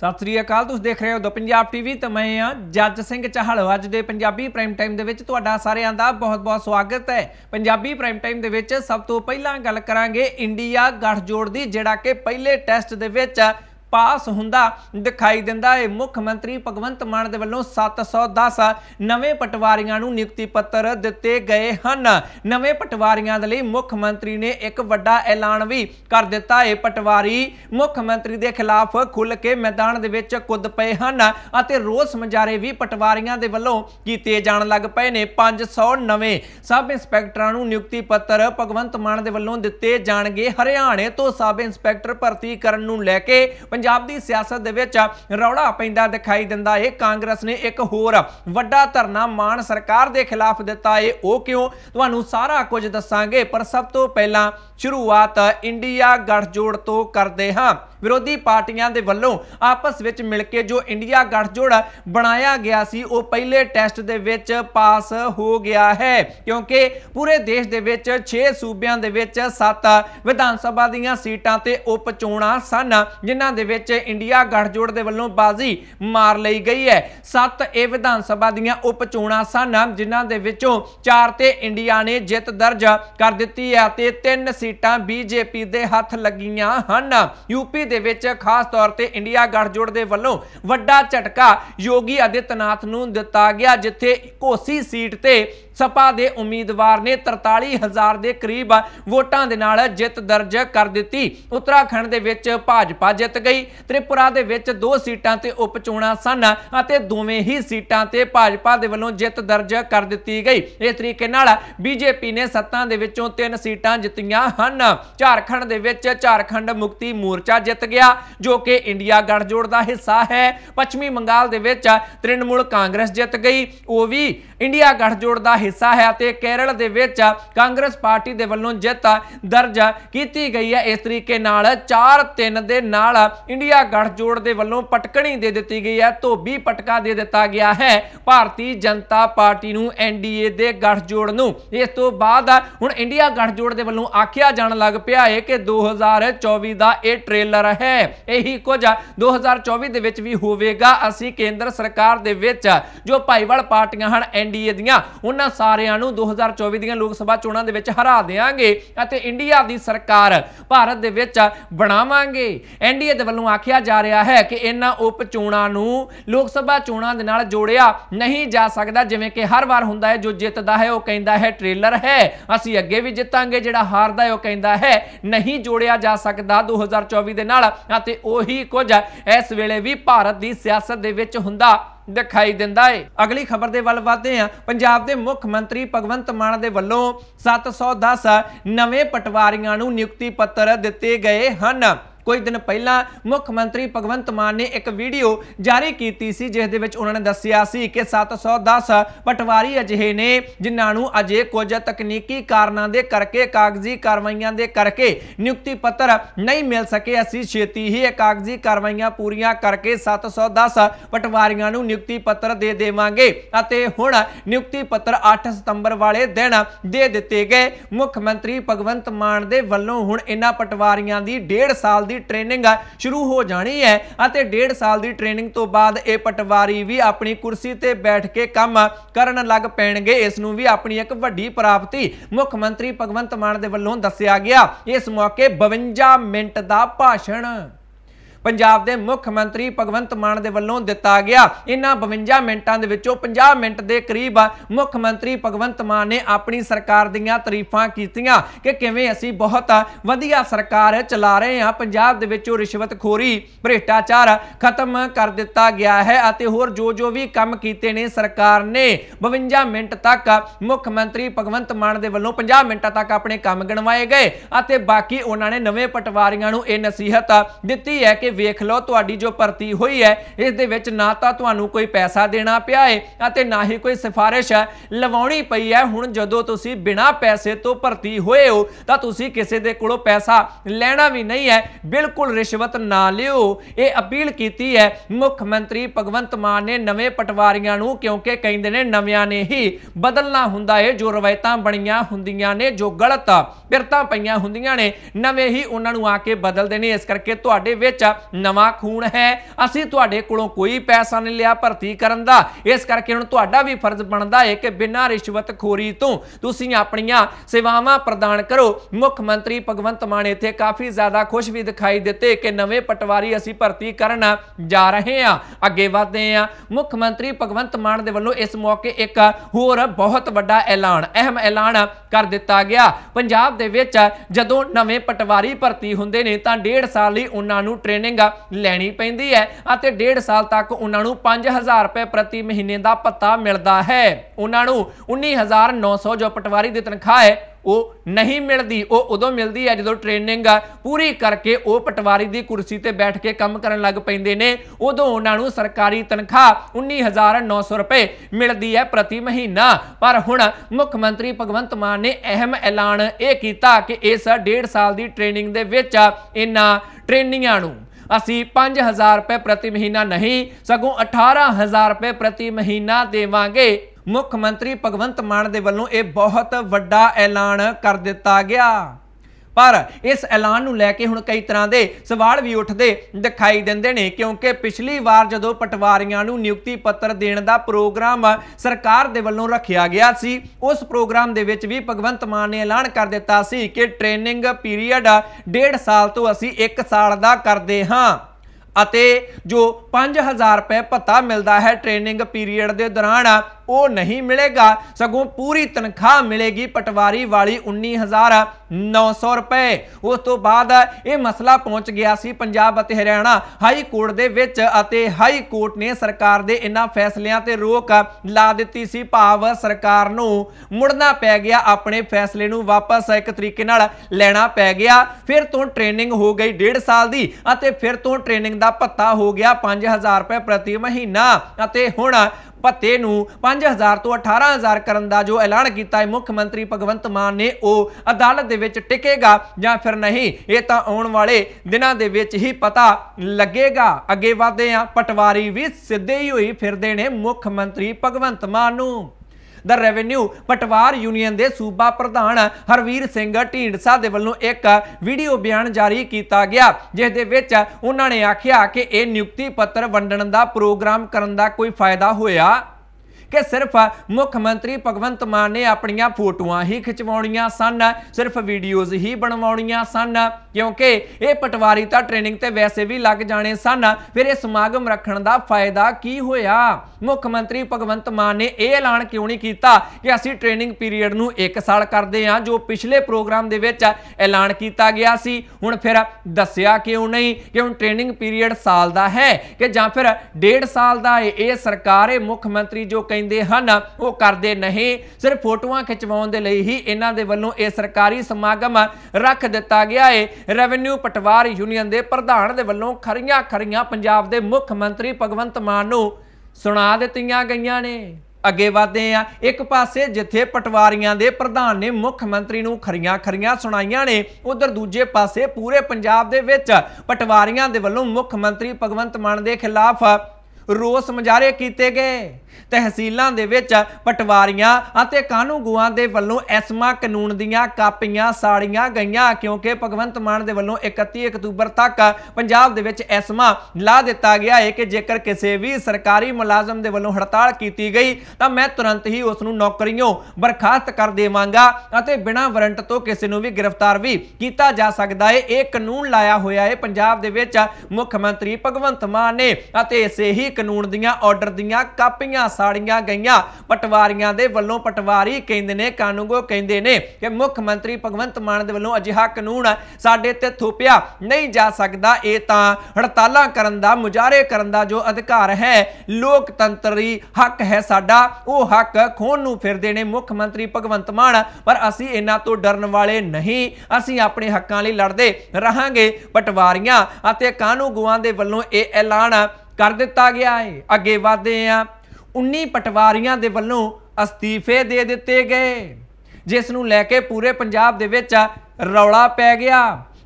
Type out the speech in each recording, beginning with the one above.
ਸਤਿ ਸ੍ਰੀ ਅਕਾਲ, ਤੁਸੀਂ ਦੇਖ ਰਹੇ ਹੋ ਦੋ ਪੰਜਾਬ ਟੀਵੀ ਤੇ ਮੈਂ ਆ ਜੱਜ ਸਿੰਘ ਚਾਹਲ। ਅੱਜ ਦੇ ਪੰਜਾਬੀ ਪ੍ਰਾਈਮ ਟਾਈਮ ਦੇ ਵਿੱਚ ਤੁਹਾਡਾ ਸਾਰਿਆਂ ਦਾ ਬਹੁਤ-ਬਹੁਤ ਸਵਾਗਤ ਹੈ। ਪੰਜਾਬੀ ਪ੍ਰਾਈਮ ਟਾਈਮ ਦੇ ਵਿੱਚ ਸਭ ਤੋਂ ਪਹਿਲਾਂ ਗੱਲ ਕਰਾਂਗੇ ਇੰਡੀਆ ਗੱਠਜੋੜ ਦੀ, ਜਿਹੜਾ ਕਿ ਪਹਿਲੇ ਟੈਸਟ ਦੇ ਵਿੱਚ ਪਾਸ ਹੁੰਦਾ ਦਿਖਾਈ ਦਿੰਦਾ ਹੈ ਮੁੱਖ ਮੰਤਰੀ ਭਗਵੰਤ ਮਾਨ ਦੇ ਵੱਲੋਂ 710 ਨਵੇਂ ਪਟਵਾਰੀਆਂ ਨੂੰ ਨਿਯੁਕਤੀ ਪੱਤਰ ਦਿੱਤੇ ਗਏ ਹਨ। ਨਵੇਂ ਪਟਵਾਰੀਆਂ ਦੇ ਲਈ ਮੁੱਖ ਮੰਤਰੀ ਨੇ ਇੱਕ ਵੱਡਾ ਐਲਾਨ ਵੀ ਕਰ ਦਿੱਤਾ ਹੈ ਪਟਵਾਰੀ ਮੁੱਖ ਮੰਤਰੀ ਦੇ ਖਿਲਾਫ ਖੁੱਲ ਕੇ ਮੈਦਾਨ ਦੇ ਵਿੱਚ ਕੁੱਦ ਪਏ ਹਨ ਅਤੇ ਰੋਸ ਮਜਾਰੇ ਵੀ ਪਟਵਾਰੀਆਂ ਦੇ ਵੱਲੋਂ ਕੀਤੇ ਜਾਣ ਲੱਗ ਪਏ ਨੇ। 500 ਨਵੇਂ ਸਬ ਇੰਸਪੈਕਟਰਾਂ ਨੂੰ ਨਿਯੁਕਤੀ ਪੱਤਰ ਭਗਵੰਤ ਮਾਨ ਦੇ ਵੱਲੋਂ ਦਿੱਤੇ ਜਾਣਗੇ। ਹਰਿਆਣੇ ਤੋਂ ਸਬ ਇੰਸਪੈਕਟਰ ਭਰਤੀ ਕਰਨ ਨੂੰ ਲੈ ਕੇ ਪੰਜਾਬ ਦੀ ਸਿਆਸਤ ਦੇ ਵਿੱਚ ਰੌਲਾ ਪੈਂਦਾ ਦਿਖਾਈ ਦਿੰਦਾ ਹੈ ਕਾਂਗਰਸ ਨੇ ਇੱਕ ਹੋਰ ਵੱਡਾ ਧਰਨਾ ਮਾਨ ਸਰਕਾਰ ਦੇ ਖਿਲਾਫ ਦਿੱਤਾ ਹੈ ਉਹ ਕਿਉਂ? ਤੁਹਾਨੂੰ ਸਾਰਾ ਕੁਝ ਦੱਸਾਂਗੇ, ਪਰ ਸਭ ਤੋਂ ਪਹਿਲਾਂ ਸ਼ੁਰੂਆਤ ਇੰਡੀਆ ਗੱਠਜੋੜ ਤੋਂ ਕਰਦੇ ਹਾਂ। ਵਿਰੋਧੀ ਪਾਰਟੀਆਂ ਦੇ ਵੱਲੋਂ ਆਪਸ ਵਿੱਚ ਮਿਲ ਕੇ ਜੋ ਇੰਡੀਆ ਗੱਠਜੋੜ ਬਣਾਇਆ ਗਿਆ ਸੀ, ਉਹ ਪਹਿਲੇ ਟੈਸਟ ਦੇ ਵਿੱਚ ਪਾਸ ਹੋ ਗਿਆ ਹੈ। ਕਿਉਂਕਿ ਪੂਰੇ ਦੇਸ਼ ਦੇ ਵਿੱਚ 6 ਸੂਬਿਆਂ ਦੇ ਵਿੱਚ 7 ਵਿਧਾਨ ਸਭਾ ਦੀਆਂ ਸੀਟਾਂ ਤੇ ਉਪ ਚੋਣਾਂ ਸਨ, ਜਿਨ੍ਹਾਂ ਦੇ ਵਿੱਚ ਇੰਡੀਆ ਗੱਠਜੋੜ ਦੇ ਵੱਲੋਂ ਬਾਜ਼ੀ ਮਾਰ ਲਈ ਗਈ ਹੈ। 7 ਇਹ ਵਿਧਾਨ ਸਭਾ ਦੀਆਂ ਉਪ ਚੋਣਾਂ ਸਨ, ਜਿਨ੍ਹਾਂ ਦੇ ਵਿੱਚੋਂ 4 ਤੇ ਇੰਡੀਆ ਨੇ ਜਿੱਤ ਦਰਜ ਕਰ ਦਿੱਤੀ ਹੈ ਤੇ ਤਿੰਨ ਸੀਟਾਂ ਬੀਜੇਪੀ ਦੇ ਹੱਥ ਲੱਗੀਆਂ ਹਨ। ਯੂਪੀ ਦੇ ਵਿੱਚ ਖਾਸ ਤੌਰ ਤੇ ਇੰਡੀਆ ਗਠਜੋੜ ਦੇ ਵੱਲੋਂ ਵੱਡਾ ਝਟਕਾ ਯੋਗੀ ਆਦਿੱਤਨਾਥ ਨੂੰ ਦਿੱਤਾ ਗਿਆ, ਜਿੱਥੇ ਕੋਸੀ ਸੀਟ ਤੇ ਸਪਾ ਦੇ ਉਮੀਦਵਾਰ ਨੇ 43000 ਦੇ ਕਰੀਬ ਵੋਟਾਂ ਦੇ ਨਾਲ ਜਿੱਤ ਦਰਜ ਕਰ ਦਿੱਤੀ। ਉੱਤਰਾਖੰਡ ਦੇ ਵਿੱਚ ਭਾਜਪਾ ਜਿੱਤ ਗਈ। ਤ੍ਰਿਪੁਰਾ ਦੇ ਵਿੱਚ ਦੋ ਸੀਟਾਂ ਤੇ ਉਪ ਚੋਣਾਂ ਸਨ ਅਤੇ ਦੋਵੇਂ ਹੀ ਸੀਟਾਂ ਤੇ ਭਾਜਪਾ ਦੇ ਵੱਲੋਂ ਜਿੱਤ ਦਰਜ ਕਰ ਦਿੱਤੀ ਗਈ। ਇਸ ਤਰੀਕੇ ਨਾਲ ਬੀਜੇਪੀ ਨੇ ਸੱਤਾਂ ਦੇ ਵਿੱਚੋਂ ਤਿੰਨ ਸੀਟਾਂ ਜਿੱਤੀਆਂ ਹਨ। ਝਾਰਖੰਡ ਦੇ ਵਿੱਚ ਝਾਰਖੰਡ ਮੁਕਤੀ ਮੋਰਚਾ ਜਿੱਤ ਗਿਆ, ਜੋ ਕਿ ਇੰਡੀਆ ਗੱਠਜੋੜ ਦਾ ਹਿੱਸਾ ਹੈ। ਪੱਛਮੀ ਬੰਗਾਲ ਦੇ ਵਿੱਚ ਤ੍ਰਿਣਮੂਲ ਕਾਂਗਰਸ ਜਿੱਤ ਗਈ। ਉਹ ਵੀ ਇੰਡੀਆ ਗੱਠਜੋੜ ਦਾ ਹਿੱਸਾ ਹੈ ਤੇ ਕੇਰਲ ਦੇ ਵਿੱਚ ਕਾਂਗਰਸ ਪਾਰਟੀ ਦੇ ਵੱਲੋਂ ਜਿੱਤ ਦਰਜ ਕੀਤੀ ਗਈ ਹੈ। ਇਸ ਤਰੀਕੇ ਨਾਲ 4-3 ਦੇ ਨਾਲ ਇੰਡੀਆ ਗੱਠਜੋੜ ਦੇ ਵੱਲੋਂ ਪਟਕਣੀ ਦੇ ਦਿੱਤੀ ਗਈ ਹੈ। ਧੋਬੀ ਪਟਕਾ ਦੇ ਦਿੱਤਾ ਗਿਆ ਹੈ। ਭਾਰਤੀ ਜਨਤਾ ਪਾਰਟੀ ਨੂੰ ਐਨਡੀਏ ਦੇ ਗੱਠਜੋੜ ਨੂੰ। ਇਸ ਤੋਂ ਬਾਅਦ ਹੁਣ ਇੰਡੀਆ ਗੱਠਜੋੜ ਦੇ ਵੱਲੋਂ ਆਖਿਆ ਜਾਣ ਲੱਗ ਪਿਆ ਹੈ ਕਿ 2024 ਦਾ ਇਹ ਟ੍ਰੇਲਰ ਹੈ। ਇਹੀ ਕੁਝ 2024 ਦੇ ਵਿੱਚ ਵੀ ਹੋਵੇਗਾ। ਅਸੀਂ ਕੇਂਦਰ ਸਰਕਾਰ ਦੇ ਵਿੱਚ ਜੋ ਭਾਈਵਾਲ ਪਾਰਟੀਆਂ ਹਨ ਐਨਡੀਏ ਦੀਆਂ, ਉਹਨਾਂ ਸਾਰਿਆਂ ਨੂੰ 2024 ਦੀਆਂ ਲੋਕ ਸਭਾ ਚੋਣਾਂ ਦੇ ਵਿੱਚ ਹਰਾ ਦੇਵਾਂਗੇ ਅਤੇ ਇੰਡੀਆ ਦੀ ਸਰਕਾਰ ਭਾਰਤ ਦੇ ਵਿੱਚ ਬਣਾਵਾਂਗੇ। ਐਨਡੀਏ ਦੇ ਵੱਲੋਂ ਆਖਿਆ ਜਾ ਰਿਹਾ ਹੈ ਕਿ ਇਹਨਾਂ ਉਪ ਚੋਣਾਂ ਨੂੰ ਲੋਕ ਸਭਾ ਚੋਣਾਂ ਦੇ ਨਾਲ ਜੋੜਿਆ ਨਹੀਂ ਜਾ ਸਕਦਾ, ਜਿਵੇਂ ਕਿ ਹਰ ਵਾਰ ਹੁੰਦਾ ਹੈ, ਜੋ ਜਿੱਤਦਾ ਹੈ ਉਹ ਕਹਿੰਦਾ ਹੈ ਟ੍ਰੇਲਰ ਹੈ। ਅਸੀਂ ਅੱਗੇ ਵੀ ਜਿੱਤਾਂਗੇ, ਜਿਹੜਾ ਹਾਰਦਾ ਹੈ ਉਹ ਕਹਿੰਦਾ ਹੈ, ਨਹੀਂ ਜੋੜਿਆ ਜਾ ਸਕਦਾ 2024 ਦੇ ਨਾਲ। ਅਤੇ ਉਹੀ ਕੁਝ ਇਸ ਵੇਲੇ ਵੀ ਭਾਰਤ ਦੀ ਸਿਆਸਤ ਦੇ ਵਿੱਚ ਹੁੰਦਾ ਦਿਖਾਈ ਦਿੰਦਾ ਏ। ਅਗਲੀ ਖਬਰ ਦੇ ਵੱਲ ਵਧਦੇ ਹਾਂ। ਪੰਜਾਬ ਦੇ ਮੁੱਖ ਮੰਤਰੀ ਭਗਵੰਤ ਮਾਨ ਦੇ ਵੱਲੋਂ 710 ਨਵੇਂ ਪਟਵਾਰੀਆਂ ਨੂੰ ਨਿਯੁਕਤੀ ਪੱਤਰ ਦਿੱਤੇ ਗਏ ਹਨ। ਕੁਝ ਦਿਨ ਪਹਿਲਾਂ ਮੁੱਖ ਮੰਤਰੀ ਭਗਵੰਤ ਮਾਨ ਨੇ ਇੱਕ ਵੀਡੀਓ ਜਾਰੀ ਕੀਤੀ ਸੀ, ਜਿਸ ਦੇ ਵਿੱਚ ਉਹਨਾਂ ਨੇ ਦੱਸਿਆ ਸੀ ਕਿ 710 ਪਟਵਾਰੀ ਅਜਿਹੇ ਨੇ, ਜਿਨ੍ਹਾਂ ਨੂੰ ਅਜੇ ਕੁਝ ਤਕਨੀਕੀ ਕਾਰਨਾਂ ਦੇ ਕਰਕੇ, ਕਾਗਜ਼ੀ ਕਾਰਵਾਈਆਂ ਦੇ ਕਰਕੇ ਨਿਯੁਕਤੀ ਪੱਤਰ ਨਹੀਂ ਮਿਲ ਸਕੇ। ਅਸੀਂ ਛੇਤੀ ਹੀ ਇਹ ਕਾਗਜ਼ੀ ਕਾਰਵਾਈਆਂ ਪੂਰੀਆਂ ਕਰਕੇ 710 ਪਟਵਾਰੀਆਂ ਨੂੰ ਨਿਯੁਕਤੀ ਪੱਤਰ ਦੇ ਦੇਵਾਂਗੇ ਅਤੇ ਹੁਣ ਨਿਯੁਕਤੀ ਪੱਤਰ 8 ਸਤੰਬਰ ਵਾਲੇ ਦਿਨ ਦੇ ਦਿੱਤੇ ਗਏ। ਮੁੱਖ ਮੰਤਰੀ ਭਗਵੰਤ ਮਾਨ ਦੇ ਵੱਲੋਂ ਹੁਣ ਇਹਨਾਂ ਪਟਵਾਰੀਆਂ ਦੀ 1.5 ਸਾਲ ਦੀ ਟ੍ਰੇਨਿੰਗ ਸ਼ੁਰੂ ਹੋ ਜਾਣੀ ਹੈ ਅਤੇ 1.5 ਸਾਲ ਦੀ ਟ੍ਰੇਨਿੰਗ ਤੋਂ ਬਾਅਦ ਇਹ ਪਟਵਾਰੀ ਵੀ ਆਪਣੀ ਕੁਰਸੀ ਤੇ ਬੈਠ ਕੇ ਕੰਮ ਕਰਨ ਲੱਗ ਪੈਣਗੇ। ਇਸ ਨੂੰ ਵੀ ਆਪਣੀ ਇੱਕ ਵੱਡੀ ਪ੍ਰਾਪਤੀ ਮੁੱਖ ਮੰਤਰੀ ਭਗਵੰਤ ਮਾਨ ਦੇ ਵੱਲੋਂ ਦੱਸਿਆ ਗਿਆ। ਇਸ ਮੌਕੇ 52 ਮਿੰਟ ਦਾ ਭਾਸ਼ਣ ਪੰਜਾਬ ਦੇ ਮੁੱਖ ਮੰਤਰੀ ਭਗਵੰਤ ਮਾਨ ਦੇ ਵੱਲੋਂ ਦਿੱਤਾ ਗਿਆ। ਇਹਨਾਂ 52 ਮਿੰਟਾਂ ਦੇ ਵਿੱਚੋਂ 50 ਮਿੰਟ ਦੇ ਕਰੀਬ ਮੁੱਖ ਮੰਤਰੀ ਭਗਵੰਤ ਮਾਨ ਨੇ ਆਪਣੀ ਸਰਕਾਰ ਦੀਆਂ ਤਾਰੀਫਾਂ ਕੀਤੀਆਂ ਕਿ ਕਿਵੇਂ ਅਸੀਂ ਬਹੁਤ ਵਧੀਆ ਸਰਕਾਰ ਚਲਾ ਰਹੇ ਹਾਂ। ਪੰਜਾਬ ਦੇ ਵਿੱਚੋਂ ਰਿਸ਼ਵਤਖੋਰੀ ਭ੍ਰਿਸ਼ਟਾਚਾਰ ਖਤਮ ਕਰ ਦਿੱਤਾ ਗਿਆ ਹੈ ਅਤੇ ਹੋਰ ਜੋ ਜੋ ਵੀ ਕੰਮ ਕੀਤੇ ਨੇ ਸਰਕਾਰ ਨੇ 52 ਮਿੰਟ ਤੱਕ ਮੁੱਖ ਮੰਤਰੀ ਭਗਵੰਤ ਮਾਨ ਦੇ ਵੱਲੋਂ 50 ਮਿੰਟਾਂ ਤੱਕ ਆਪਣੇ ਕੰਮ ਗਿਣਵਾਏ ਗਏ ਅਤੇ ਬਾਕੀ ਉਹਨਾਂ ਨੇ ਨਵੇਂ ਪਟਵਾਰੀਆਂ ਨੂੰ ਇਹ ਨਸੀਹਤ ਦਿੱਤੀ ਹੈ ਕਿ ਵੇਖ ਲਓ, ਤੁਹਾਡੀ ਜੋ ਭਰਤੀ ਹੋਈ ਹੈ, ਇਸ ਦੇ ਵਿੱਚ ਨਾ ਤਾਂ ਤੁਹਾਨੂੰ ਕੋਈ ਪੈਸਾ ਦੇਣਾ ਪਿਆ ਹੈ ਅਤੇ ਨਾ ਹੀ ਕੋਈ ਸਿਫਾਰਿਸ਼ ਲਵਾਉਣੀ ਪਈ ਹੈ। ਹੁਣ ਜਦੋਂ ਤੁਸੀਂ ਬਿਨਾਂ ਪੈਸੇ ਤੋਂ ਭਰਤੀ ਹੋਏ ਹੋ, ਤਾਂ ਤੁਸੀਂ ਕਿਸੇ ਦੇ ਕੋਲੋਂ ਪੈਸਾ ਲੈਣਾ ਵੀ ਨਹੀਂ ਹੈ। ਬਿਲਕੁਲ ਰਿਸ਼ਵਤ ਨਾ ਲਿਓ। ਇਹ ਅਪੀਲ ਕੀਤੀ ਹੈ, ਮੁੱਖ ਮੰਤਰੀ ਭਗਵੰਤ ਮਾਨ ਨੇ ਨਵੇਂ ਪਟਵਾਰੀਆਂ ਨੂੰ, ਕਿਉਂਕਿ ਕਹਿੰਦੇ ਨੇ ਨਵਿਆਂ ਨੇ ਹੀ ਬਦਲਣਾ ਹੁੰਦਾ ਹੈ ਜੋ ਰਵਾਇਤਾਂ ਬਣੀਆਂ ਹੁੰਦੀਆਂ ਨੇ, ਜੋ ਗਲਤ ਪਿਰਤਾਂ ਪਈਆਂ ਹੁੰਦੀਆਂ ਨੇ, ਨਵੇਂ ਹੀ ਉਹਨਾਂ ਨੂੰ ਆ ਕੇ ਬਦਲਦੇ ਨੇ। ਇਸ ਕਰਕੇ ਤੁਹਾਡੇ ਵਿੱਚ ਨਵਾਂ ਖੂਨ ਹੈ। ਅਸੀਂ ਤੁਹਾਡੇ ਕੋਲੋਂ ਕੋਈ ਪੈਸਾ ਨਹੀਂ ਲਿਆ ਭਰਤੀ ਕਰਨ ਦਾ। ਇਸ ਕਰਕੇ ਹੁਣ ਤੁਹਾਡਾ ਵੀ ਫਰਜ਼ ਬਣਦਾ ਹੈ ਕਿ ਬਿਨਾਂ ਰਿਸ਼ਵਤਖੋਰੀ ਤੋਂ ਤੁਸੀਂ ਆਪਣੀਆਂ ਸੇਵਾਵਾਂ ਪ੍ਰਦਾਨ ਕਰੋ। ਮੁੱਖ ਮੰਤਰੀ ਭਗਵੰਤ ਮਾਨ ਇੱਥੇ ਕਾਫੀ ਜ਼ਿਆਦਾ ਖੁਸ਼ ਵੀ ਦਿਖਾਈ ਦਿੱਤੇ ਕਿ ਨਵੇਂ ਪਟਵਾਰੀ ਅਸੀਂ ਭਰਤੀ ਕਰਨ ਜਾ ਰਹੇ ਹਾਂ। ਅੱਗੇ ਵਧਦੇ ਹਾਂ। ਮੁੱਖ ਮੰਤਰੀ ਭਗਵੰਤ ਮਾਨ ਦੇ ਵੱਲੋਂ ਇਸ ਮੌਕੇ ਇੱਕ ਹੋਰ ਬਹੁਤ ਵੱਡਾ ਐਲਾਨ, ਅਹਿਮ ਐਲਾਨ ਕਰ ਦਿੱਤਾ ਗਿਆ। ਪੰਜਾਬ ਦੇ ਵਿੱਚ ਜਦੋਂ ਨਵੇਂ ਪਟਵਾਰੀ ਭਰਤੀ ਹੁੰਦੇ ਨੇ ਤਾਂ ਡੇਢ ਸਾਲ ਲਈ ਉਹਨਾਂ ਨੂੰ ਟ੍ਰੇਨਿੰਗ ਲੈਣੀ ਪੈਂਦੀ ਹੈ ਅਤੇ ਡੇਢ ਸਾਲ ਤੱਕ ਉਹਨਾਂ ਨੂੰ 5000 ਰੁਪਏ ਪ੍ਰਤੀ ਮਹੀਨੇ ਦਾ ਭੱਤਾ ਮਿਲਦਾ ਹੈ। ਉਹਨਾਂ ਨੂੰ 19900 ਜੋ ਪਟਵਾਰੀ ਦੀ ਤਨਖਾਹ ਹੈ, ਉਹ ਨਹੀਂ ਮਿਲਦੀ। ਉਹ ਉਦੋਂ ਮਿਲਦੀ ਹੈ ਜਦੋਂ ਟ੍ਰੇਨਿੰਗ ਪੂਰੀ ਕਰਕੇ ਉਹ ਪਟਵਾਰੀ ਦੀ ਕੁਰਸੀ ਤੇ ਬੈਠ ਕੇ ਕੰਮ ਕਰਨ ਲੱਗ ਪੈਂਦੇ ਨੇ। ਉਦੋਂ ਉਹਨਾਂ ਨੂੰ ਸਰਕਾਰੀ ਤਨਖਾਹ 19900 ਰੁਪਏ ਮਿਲਦੀ ਹੈ ਪ੍ਰਤੀ ਮਹੀਨਾ। ਪਰ ਹੁਣ ਮੁੱਖ ਮੰਤਰੀ ਭਗਵੰਤ ਮਾਨ ਨੇ ਅਹਿਮ ਐਲਾਨ ਇਹ ਕੀਤਾ ਕਿ ਇਸ ਡੇਢ ਸਾਲ ਦੀ ਟ੍ਰੇਨਿੰਗ ਦੇ ਵਿੱਚ ਇਹਨਾਂ ਟ੍ਰੇਨਿੰਗਾਂ ਨੂੰ ਅਸੀਂ 5000 ਰੁਪਏ ਪ੍ਰਤੀ ਮਹੀਨਾ ਨਹੀਂ, ਸਗੋਂ 18000 ਰੁਪਏ ਪ੍ਰਤੀ ਮਹੀਨਾ ਦੇਵਾਂਗੇ। ਮੁੱਖ ਮੰਤਰੀ ਭਗਵੰਤ ਮਾਨ ਦੇ ਵੱਲੋਂ ਇਹ ਬਹੁਤ ਵੱਡਾ ਐਲਾਨ ਕਰ ਦਿੱਤਾ ਗਿਆ। ਪਰ ਇਸ ਐਲਾਨ ਨੂੰ ਲੈ ਕੇ ਹੁਣ ਕਈ ਤਰ੍ਹਾਂ ਦੇ ਸਵਾਲ ਵੀ ਉੱਠਦੇ ਦਿਖਾਈ ਦਿੰਦੇ ਨੇ, ਕਿਉਂਕਿ ਪਿਛਲੀ ਵਾਰ ਜਦੋਂ ਪਟਵਾਰੀਆਂ ਨੂੰ ਨਿਯੁਕਤੀ ਪੱਤਰ ਦੇਣ ਦਾ ਪ੍ਰੋਗਰਾਮ ਸਰਕਾਰ ਦੇ ਵੱਲੋਂ ਰੱਖਿਆ ਗਿਆ ਸੀ, ਉਸ ਪ੍ਰੋਗਰਾਮ ਦੇ ਵਿੱਚ ਵੀ ਭਗਵੰਤ ਮਾਨ ਨੇ ਐਲਾਨ ਕਰ ਦਿੱਤਾ ਸੀ ਕਿ ਟ੍ਰੇਨਿੰਗ ਪੀਰੀਅਡ ਡੇਢ ਸਾਲ ਤੋਂ ਅਸੀਂ 1 ਸਾਲ ਦਾ ਕਰਦੇ ਹਾਂ ਅਤੇ ਜੋ 5000 ਰੁਪਏ ਭੱਤਾ ਮਿਲਦਾ ਹੈ ਟ੍ਰੇਨਿੰਗ ਪੀਰੀਅਡ ਦੇ ਦੌਰਾਨ ਉਹ ਨਹੀਂ ਮਿਲੇਗਾ, ਸਗੋਂ ਪੂਰੀ ਤਨਖਾਹ ਮਿਲੇਗੀ ਪਟਵਾਰੀ ਵਾਲੀ 19900 ਰੁਪਏ। ਉਸ ਤੋਂ ਬਾਅਦ ਇਹ ਮਸਲਾ ਪਹੁੰਚ ਗਿਆ ਸੀ ਪੰਜਾਬ ਅਤੇ ਹਰਿਆਣਾ ਹਾਈ ਕੋਰਟ ਦੇ ਵਿੱਚ ਅਤੇ ਹਾਈ ਕੋਰਟ ਨੇ ਸਰਕਾਰ ਦੇ ਇਨ੍ਹਾਂ ਫੈਸਲਿਆਂ ਤੇ ਰੋਕ ਲਾ ਦਿੱਤੀ ਸੀ। ਭਾਵ ਸਰਕਾਰ ਨੂੰ ਮੁੜਨਾ ਪੈ ਗਿਆ, ਆਪਣੇ ਫੈਸਲੇ ਨੂੰ ਵਾਪਸ ਇੱਕ ਤਰੀਕੇ ਨਾਲ ਲੈਣਾ ਪੈ ਗਿਆ। ਫਿਰ ਤੋਂ ਟ੍ਰੇਨਿੰਗ ਹੋ ਗਈ 1.5 ਸਾਲ ਦੀ ਅਤੇ ਫਿਰ ਤੋਂ ਟ੍ਰੇਨਿੰਗ ਦਾ ਭੱਤਾ ਹੋ ਗਿਆ 5000 ਰੁਪਏ ਪ੍ਰਤੀ ਮਹੀਨਾ। ਅਤੇ ਹੁਣ ਭੱਤੇ ਨੂੰ 5000 ਤੋਂ 18000 ਕਰਨ ਦਾ ਜੋ ਐਲਾਨ ਕੀਤਾ ਹੈ, ਮੁੱਖ ਮੰਤਰੀ ਭਗਵੰਤ ਮਾਨ ਨੇ, ਉਹ ਅਦਾਲਤ ਦੇ ਵਿੱਚ ਟਿਕੇਗਾ ਜਾਂ ਫਿਰ ਨਹੀਂ? ਇਹ ਤਾਂ ਆਉਣ ਵਾਲੇ ਦਿਨਾਂ ਦੇ ਵਿੱਚ ਹੀ ਪਤਾ ਲੱਗੇਗਾ। ਅੱਗੇ ਵਧਦੇ ਆ ਪਟਵਾਰੀ ਵੀ ਸਿੱਧੇ ਹੀ ਹੋਈ ਫਿਰਦੇ ਨੇ ਮੁੱਖ ਮੰਤਰੀ ਭਗਵੰਤ ਮਾਨ ਨੂੰ। ਦਾ ਰੈਵਨਿਊ ਪਟਵਾਰ ਯੂਨੀਅਨ ਦੇ ਸੂਬਾ ਪ੍ਰਧਾਨ ਹਰਵੀਰ ਸਿੰਘ ਢੀਂਡਸਾ ਦੇ ਵੱਲੋਂ ਇੱਕ ਵੀਡੀਓ ਬਿਆਨ ਜਾਰੀ ਕੀਤਾ ਗਿਆ, ਜਿਸ ਦੇ ਵਿੱਚ ਉਹਨਾਂ ਨੇ ਆਖਿਆ ਕਿ ਇਹ ਨਿਯੁਕਤੀ ਪੱਤਰ ਵੰਡਣ ਦਾ ਪ੍ਰੋਗਰਾਮ ਕਰਨ ਦਾ ਕੋਈ ਫਾਇਦਾ ਹੋਇਆ। ਕਿ ਸਿਰਫ ਮੁੱਖ ਮੰਤਰੀ ਭਗਵੰਤ ਮਾਨ ਨੇ ਆਪਣੀਆਂ ਫੋਟੋਆਂ ਹੀ ਖਿਚਵਾਉਣੀਆਂ ਸਨ, ਸਿਰਫ ਵੀਡੀਓਜ਼ ਹੀ ਬਣਵਾਉਣੀਆਂ ਸਨ, ਕਿਉਂਕਿ ਇਹ ਪਟਵਾਰੀ ਤਾਂ ਟ੍ਰੇਨਿੰਗ ਤੇ ਵੈਸੇ ਵੀ ਲੱਗ ਜਾਣੇ ਸਨ। ਫਿਰ ਇਹ ਸਮਾਗਮ ਰੱਖਣ ਦਾ ਫਾਇਦਾ ਕੀ ਹੋਇਆ? ਮੁੱਖ ਮੰਤਰੀ ਭਗਵੰਤ ਮਾਨ ਨੇ ਇਹ ਐਲਾਨ ਕਿਉਂ ਨਹੀਂ ਕੀਤਾ ਕਿ ਅਸੀਂ ਟ੍ਰੇਨਿੰਗ ਪੀਰੀਅਡ ਨੂੰ 1 ਸਾਲ ਕਰਦੇ ਹਾਂ, ਜੋ ਪਿਛਲੇ ਪ੍ਰੋਗਰਾਮ ਦੇ ਵਿੱਚ ਐਲਾਨ ਕੀਤਾ ਗਿਆ ਸੀ? ਹੁਣ ਫਿਰ ਦੱਸਿਆ ਕਿਉਂ ਨਹੀਂ ਕਿ ਹੁਣ ਟ੍ਰੇਨਿੰਗ ਪੀਰੀਅਡ ਸਾਲ ਦਾ ਹੈ ਕਿ ਜਾਂ ਫਿਰ ਡੇਢ ਸਾਲ ਦਾ ਹੈ? ਇਹ ਸਰਕਾਰ, ਇਹ ਮੁੱਖ ਮੰਤਰੀ ਜੋ ਕਹਿੰਦੇ ਹਨ, ਉਹ ਕਰਦੇ ਨਹੀਂ। ਸਿਰਫ ਫੋਟੋਆਂ ਖਿਚਵਾਉਣ ਦੇ ਲਈ ਹੀ ਇਹਨਾਂ ਦੇ ਵੱਲੋਂ ਇਹ ਸਰਕਾਰੀ ਸਮਾਗਮ ਰੱਖ ਦਿੱਤਾ ਗਿਆ ਹੈ ਰੈਵਨਿਊ ਪਟਵਾਰ ਯੂਨੀਅਨ ਦੇ ਪ੍ਰਧਾਨ ਦੇ ਵੱਲੋਂ ਖਰੀਆਂ ਖਰੀਆਂ ਪੰਜਾਬ ਦੇ ਮੁੱਖ ਮੰਤਰੀ ਭਗਵੰਤ ਮਾਨ ਨੂੰ ਸੁਣਾ ਦਿੱਤੀਆਂ ਗਈਆਂ ਨੇ। ਅੱਗੇ ਵਧਦੇ ਆ ਇੱਕ ਪਾਸੇ ਜਿੱਥੇ ਪਟਵਾਰੀਆਂ ਦੇ ਪ੍ਰਧਾਨ ਨੇ ਮੁੱਖ ਮੰਤਰੀ ਨੂੰ ਖਰੀਆਂ ਖਰੀਆਂ ਸੁਣਾਈਆਂ ਨੇ, ਉਧਰ ਦੂਜੇ ਪਾਸੇ ਪੂਰੇ ਪੰਜਾਬ ਦੇ ਵਿੱਚ ਪਟਵਾਰੀਆਂ ਦੇ ਵੱਲੋਂ ਮੁੱਖ ਮੰਤਰੀ ਭਗਵੰਤ ਮਾਨ ਦੇ ਖਿਲਾਫ ਰੋਸ ਮੁਜ਼ਾਹਰੇ ਕੀਤੇ ਗਏ। ਤਹਿਸੀਲਾਂ ਦੇ ਵਿੱਚ ਪਟਵਾਰੀਆਂ ਅਤੇ ਕਾਨੂੰਗੋਆਂ ਦੇ ਵੱਲੋਂ ਐਸਮਾ ਕਾਨੂੰਨ ਦੀਆਂ ਕਾਪੀਆਂ ਸਾੜੀਆਂ ਗਈਆਂ ਕਿਉਂਕਿ ਭਗਵੰਤ ਮਾਨ ਦੇ ਵੱਲੋਂ 31 ਅਕਤੂਬਰ ਤੱਕ ਪੰਜਾਬ ਦੇ ਵਿੱਚ ਐਸਮਾ ਲਾ ਦਿੱਤਾ ਗਿਆ ਹੈ ਕਿ ਜੇਕਰ ਕਿਸੇ ਵੀ ਸਰਕਾਰੀ ਮੁਲਾਜ਼ਮ ਦੇ ਵੱਲੋਂ ਹੜਤਾਲ ਕੀਤੀ ਗਈ ਤਾਂ ਮੈਂ ਤੁਰੰਤ ਹੀ ਉਸ ਨੂੰ ਨੌਕਰੀਆਂ ਬਰਖਾਸਤ ਕਰ ਦੇਵਾਂਗਾ ਅਤੇ ਬਿਨਾਂ ਵਾਰੰਟ ਤੋਂ ਕਿਸੇ ਨੂੰ ਵੀ ਗ੍ਰਿਫਤਾਰ ਵੀ ਕੀਤਾ ਜਾ ਸਕਦਾ ਹੈ। ਇਹ ਕਾਨੂੰਨ ਲਾਇਆ ਹੋਇਆ ਹੈ। ਪੰਜਾਬ ਦੇ ਵਿੱਚ ਮੁੱਖ ਮੰਤਰੀ ਭਗਵੰਤ ਮਾਨ ਨੇ ਅਤੇ ਇਸੇ ਹੀ ਕਾਨੂੰਨ ਦੀਆਂ ਆਰਡਰ ਦੀਆਂ, ਕਾਪੀਆਂ, ਸਾੜੀਆਂ ਗਈਆਂ। ਪਟਵਾਰੀਆਂ ਦੇ ਵੱਲੋਂ ਪਟਵਾਰੀ ਕਹਿੰਦੇ ਨੇ, ਕਾਨੂੰਗੋ ਕਹਿੰਦੇ ਨੇ ਕਿ ਮੁੱਖ ਮੰਤਰੀ ਭਗਵੰਤ ਮਾਨ ਦੇ ਵੱਲੋਂ ਅਜਿਹਾ ਕਾਨੂੰਨ ਸਾਡੇ ਤੇ ਥੋਪਿਆ ਨਹੀਂ ਜਾ ਸਕਦਾ। ਇਹ ਤਾਂ ਹੜਤਾਲਾਂ ਕਰਨ ਦਾ, ਮੁਜ਼ਾਹਰੇ ਕਰਨ ਦਾ ਜੋ ਅਧਿਕਾਰ ਹੈ, ਲੋਕਤੰਤਰੀ ਹੱਕ ਹੈ ਸਾਡਾ। ਉਹ ਹੱਕ ਖੋਣ ਨੂੰ ਫਿਰਦੇ ਨੇ ਮੁੱਖ ਮੰਤਰੀ ਭਗਵੰਤ ਮਾਨ। ਪਰ ਅਸੀਂ ਇਹਨਾਂ ਤੋਂ ਡਰਨ ਵਾਲੇ ਨਹੀਂ। ਅਸੀਂ ਆਪਣੇ ਹੱਕਾਂ ਲਈ ਲੜਦੇ ਰਹਾਂਗੇ। ਪਟਵਾਰੀਆਂ ਅਤੇ ਕਾਨੂੰਗੋਆਂ ਦੇ ਵੱਲੋਂ ਇਹ ਐਲਾਨ ਕਰ ਦਿੱਤਾ ਗਿਆ ਹੈ ਅੱਗੇ ਵਧਦੇ ਆ। 19 ਪਟਵਾਰੀਆਂ ਦੇ ਵੱਲੋਂ ਅਸਤੀਫੇ ਦੇ ਦਿੱਤੇ ਗਏ। ਜਿਸ ਨੂੰ ਲੈ ਕੇ ਪੂਰੇ ਪੰਜਾਬ ਦੇ ਵਿੱਚ ਰੌਲਾ ਪੈ ਗਿਆ।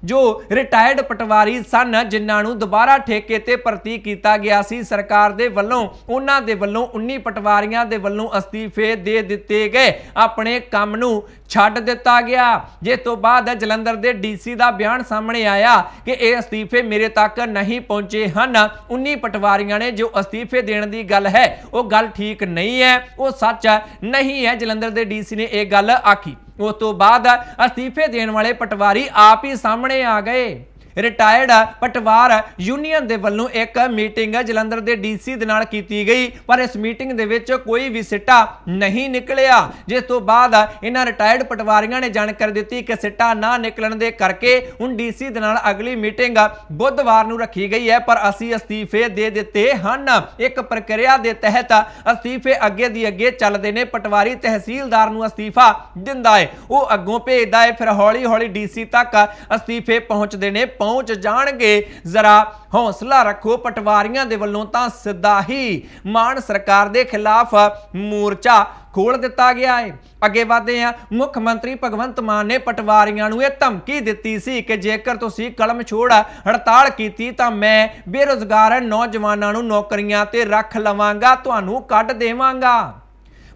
ਜੋ ਰਿਟਾਇਰਡ ਪਟਵਾਰੀ ਸਨ, ਜਿਨ੍ਹਾਂ ਨੂੰ ਦੁਬਾਰਾ ਠੇਕੇ ਤੇ ਭਰਤੀ ਕੀਤਾ ਗਿਆ ਸੀ, ਸਰਕਾਰ ਦੇ ਵੱਲੋਂ, ਉਹਨਾਂ ਦੇ ਵੱਲੋਂ 19 ਪਟਵਾਰੀਆਂ ਦੇ ਵੱਲੋਂ ਅਸਤੀਫੇ ਦੇ ਦਿੱਤੇ ਗਏ। ਆਪਣੇ ਕੰਮ ਨੂੰ ਛੱਡ ਦਿੱਤਾ ਗਿਆ। ਜਿਸ ਤੋਂ ਬਾਅਦ ਜਲੰਧਰ ਦੇ ਡੀਸੀ ਦਾ ਬਿਆਨ ਸਾਹਮਣੇ ਆਇਆ ਕਿ ਇਹ ਅਸਤੀਫੇ ਮੇਰੇ ਤੱਕ ਨਹੀਂ ਪਹੁੰਚੇ ਹਨ। 19 ਪਟਵਾਰੀਆਂ ਨੇ ਜੋ ਅਸਤੀਫੇ ਦੇਣ ਦੀ ਗੱਲ ਹੈ, ਉਹ ਗੱਲ ਠੀਕ ਨਹੀਂ ਹੈ, ਉਹ ਸੱਚ ਨਹੀਂ ਹੈ। ਜਲੰਧਰ ਦੇ ਡੀਸੀ ਨੇ ਇਹ ਗੱਲ ਆਖੀ। ਉਸ ਤੋਂ ਬਾਅਦ ਅਸਤੀਫੇ ਦੇਣ ਵਾਲੇ ਪਟਵਾਰੀ ਆਪ ਹੀ ਸਾਹਮਣੇ ਆ ਗਏ। ਰਿਟਾਇਰਡ ਪਟਵਾਰ ਯੂਨੀਅਨ ਦੇ ਵੱਲੋਂ ਇੱਕ ਮੀਟਿੰਗ ਜਲੰਧਰ ਦੇ ਡੀਸੀ ਦੇ ਨਾਲ ਕੀਤੀ ਗਈ। ਪਰ ਇਸ ਮੀਟਿੰਗ ਦੇ ਵਿੱਚ ਕੋਈ ਵੀ ਸਿੱਟਾ ਨਹੀਂ ਨਿਕਲਿਆ। ਜਿਸ ਤੋਂ ਬਾਅਦ ਇਹਨਾਂ ਰਿਟਾਇਰਡ ਪਟਵਾਰੀਆਂ ਨੇ ਜਾਣਕਾਰੀ ਦਿੱਤੀ ਕਿ ਸਿੱਟਾ ਨਾ ਨਿਕਲਣ ਦੇ ਕਰਕੇ ਹੁਣ ਡੀਸੀ ਦੇ ਨਾਲ ਅਗਲੀ ਮੀਟਿੰਗ ਬੁੱਧਵਾਰ ਨੂੰ ਰੱਖੀ ਗਈ ਹੈ। ਪਰ ਅਸੀਂ ਅਸਤੀਫੇ ਦੇ ਦਿੱਤੇ ਹਨ। ਇੱਕ ਪ੍ਰਕਿਰਿਆ ਦੇ ਤਹਿਤ ਅਸਤੀਫੇ ਅੱਗੇ ਦੀ ਅੱਗੇ ਚੱਲਦੇ ਨੇ। ਪਟਵਾਰੀ ਤਹਿਸੀਲਦਾਰ ਨੂੰ ਅਸਤੀਫਾ ਦਿੰਦਾ ਹੈ। ਉਹ ਅੱਗੋਂ ਭੇਜਦਾ ਹੈ। ਫਿਰ ਹੌਲੀ ਹੌਲੀ ਡੀਸੀ ਤੱਕ ਅਸਤੀਫੇ ਪਹੁੰਚਦੇ ਨੇ। ਪਹੁੰਚ ਜਾਣਗੇ। ਜ਼ਰਾ ਹੌਸਲਾ ਰੱਖੋ, ਪਟਵਾਰੀਆਂ ਦੇ ਵੱਲੋਂ ਤਾਂ ਸਿੱਧਾ ਹੀ ਮਾਨ ਸਰਕਾਰ ਦੇ ਖਿਲਾਫ ਮੋਰਚਾ ਖੋਲ ਦਿੱਤਾ ਗਿਆ ਹੈ ਅੱਗੇ ਵਧਦੇ ਆ ਮੁੱਖ ਮੰਤਰੀ ਭਗਵੰਤ ਮਾਨ ਨੇ ਪਟਵਾਰੀਆਂ ਨੂੰ ਇਹ ਧਮਕੀ ਦਿੱਤੀ ਸੀ ਕਿ ਜੇਕਰ ਤੁਸੀਂ ਕਲਮ ਛੋੜ ਹੜਤਾਲ ਕੀਤੀ ਤਾਂ ਮੈਂ ਬੇਰੋਜ਼ਗਾਰ ਨੌਜਵਾਨਾਂ ਨੂੰ ਨੌਕਰੀਆਂ ਤੇ ਰੱਖ ਲਵਾਂਗਾ, ਤੁਹਾਨੂੰ ਕੱਢ ਦੇਵਾਂਗਾ।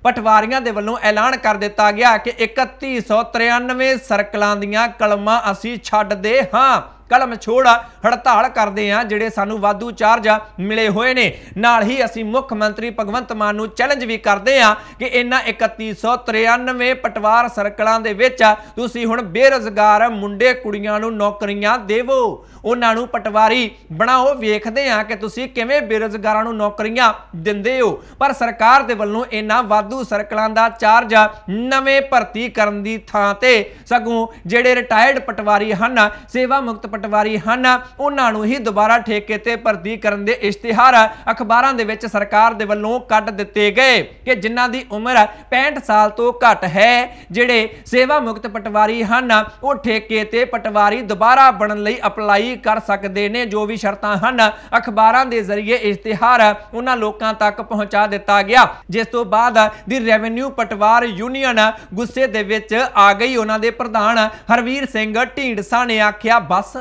ਪਟਵਾਰੀਆਂ ਦੇ ਵੱਲੋਂ ਐਲਾਨ ਕਰ ਦਿੱਤਾ ਗਿਆ ਕਿ 3193 ਸਰਕਲਾਂ ਦੀਆਂ ਕਲਮਾਂ ਅਸੀਂ ਛੱਡਦੇ ਹਾਂ। ਕਲਮ ਛੋੜ ਹੜਤਾਲ ਕਰਦੇ ਆ ਜਿਹੜੇ ਸਾਨੂੰ ਵਾਧੂ ਚਾਰਜ ਮਿਲੇ ਹੋਏ ਨੇ। ਨਾਲ ਹੀ ਅਸੀਂ ਮੁੱਖ ਮੰਤਰੀ ਭਗਵੰਤ ਮਾਨ ਨੂੰ ਚੈਲੰਜ ਵੀ ਕਰਦੇ ਆ ਕਿ ਇਹਨਾਂ 3193 ਪਟਵਾਰ ਸਰਕਲਾਂ ਦੇ ਵਿੱਚ ਤੁਸੀਂ ਹੁਣ ਬੇਰੋਜ਼ਗਾਰ ਮੁੰਡੇ ਕੁੜੀਆਂ ਨੂੰ ਨੌਕਰੀਆਂ ਦੇਵੋ। ਉਹਨਾਂ ਨੂੰ ਪਟਵਾਰੀ ਬਣਾਓ। ਵੇਖਦੇ ਆ ਕਿ ਤੁਸੀਂ ਕਿਵੇਂ ਬੇਰੋਜ਼ਗਾਰਾਂ ਨੂੰ ਨੌਕਰੀਆਂ ਦਿੰਦੇ ਹੋ। ਪਰ ਸਰਕਾਰ ਦੇ ਵੱਲੋਂ ਇਹਨਾਂ ਵਾਧੂ ਸਰਕਲਾਂ ਦਾ ਚਾਰਜ ਨਵੇਂ ਭਰਤੀ ਕਰਨ ਦੀ ਥਾਂ ਤੇ ਸਗੋਂ ਜਿਹੜੇ ਰਿਟਾਇਰਡ ਪਟਵਾਰੀ ਹਨ ਸੇਵਾ ਮੁਕਤ ਪਟਵਾਰੀ ਹਨ ਉਹਨਾਂ ਨੂੰ ਹੀ ਦੁਬਾਰਾ ਠੇਕੇ ਤੇ ਭਰਤੀ ਕਰਨ ਦੇ ਇਸ਼ਤਿਹਾਰ ਅਖਬਾਰਾਂ ਦੇ ਵਿੱਚ ਸਰਕਾਰ ਦੇ ਵੱਲੋਂ ਕੱਢ ਦਿੱਤੇ ਗਏ ਕਿ ਜਿਨ੍ਹਾਂ ਦੀ ਉਮਰ 65 ਸਾਲ ਤੋਂ ਘੱਟ ਹੈ, ਜਿਹੜੇ ਸੇਵਾ ਮੁਕਤ ਪਟਵਾਰੀ ਹਨ, ਉਹ ਠੇਕੇ ਤੇ ਪਟਵਾਰੀ ਦੁਬਾਰਾ ਬਣਨ ਲਈ ਅਪਲਾਈ ਕਰ ਸਕਦੇ ਨੇ, ਜੋ ਵੀ ਸ਼ਰਤਾਂ ਹਨ, ਅਖਬਾਰਾਂ ਦੇ ਜ਼ਰੀਏ ਇਸ਼ਤਿਹਾਰ ਉਹਨਾਂ ਲੋਕਾਂ ਤੱਕ ਪਹੁੰਚਾ ਦਿੱਤਾ ਗਿਆ। ਜਿਸ ਤੋਂ ਬਾਅਦ ਦੀ ਰੈਵਨਿਊ ਪਟਵਾਰ ਯੂਨੀਅਨ ਗੁੱਸੇ ਦੇ ਵਿੱਚ ਆ ਗਈ। ਉਹਨਾਂ ਦੇ ਪ੍ਰਧਾਨ ਹਰਵੀਰ ਸਿੰਘ ਢੀਂਡਸਾ ਨੇ ਆਖਿਆ, ਬਸ।